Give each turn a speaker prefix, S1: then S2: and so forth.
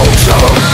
S1: Total